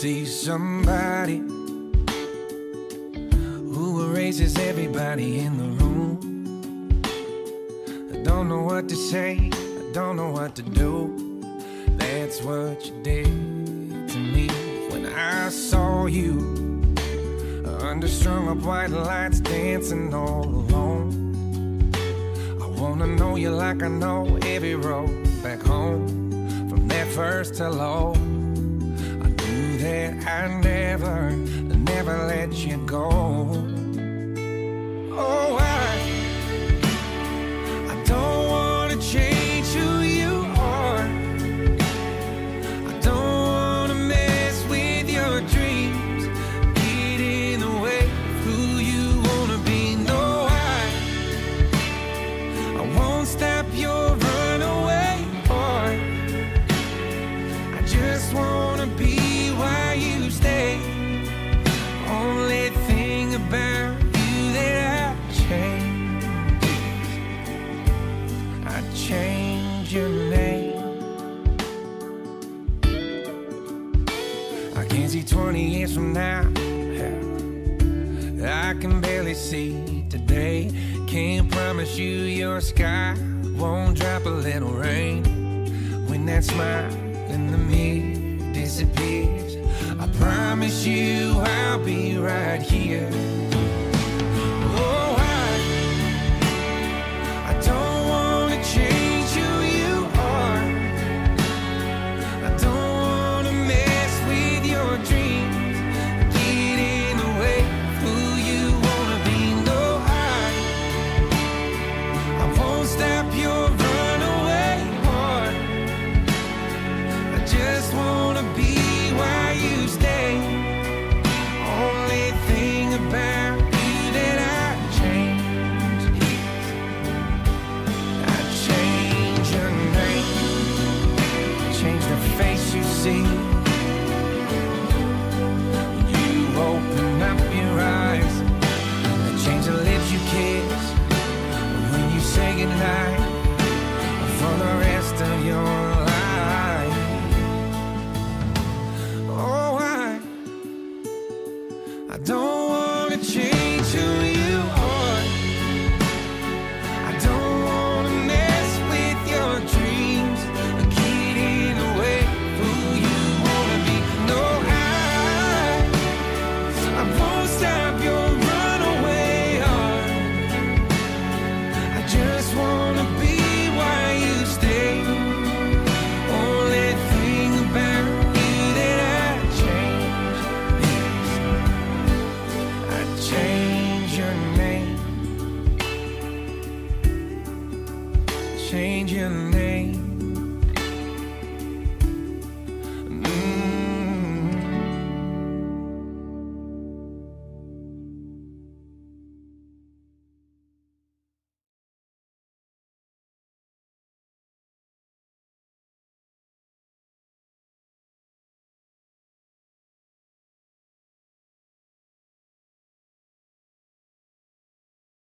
see somebody who erases everybody in the room. I don't know what to say, I don't know what to do. That's what you did to me when I saw you. Under strung up white lights dancing all alone. I wanna know you like I know every road back home. From that first hello, that I never, never let you go. I can see 20 years from now. I can barely see today. Can't promise you your sky won't drop a little rain. When that smile in the mirror disappears, I promise you I'll be right here. You see. You open up your eyes, change the lips you kiss when you say goodnight for the rest of your life. Oh, I, I don't wanna change who change your name